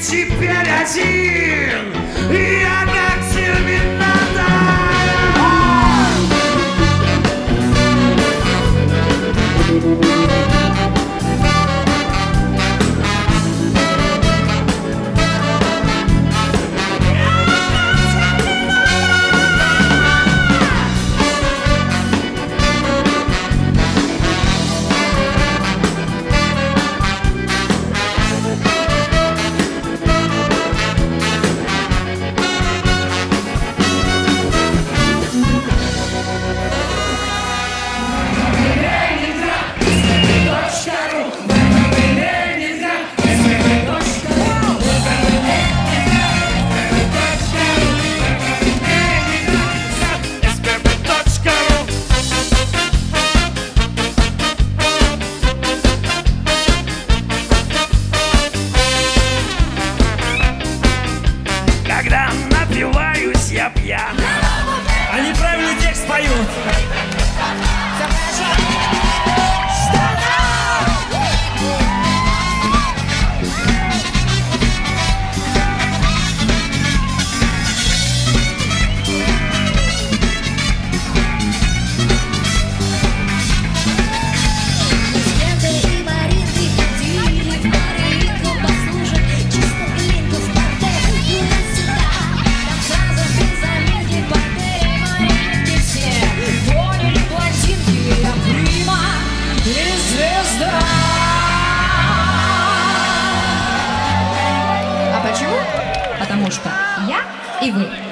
теперь один. Я Yeah. что я и вы.